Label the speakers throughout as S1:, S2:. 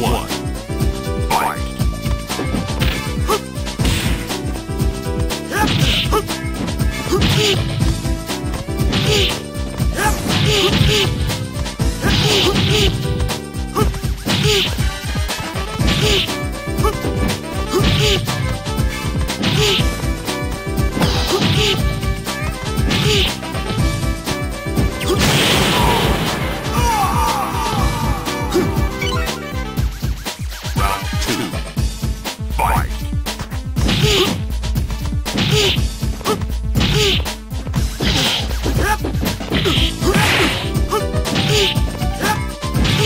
S1: one.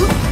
S2: Huh?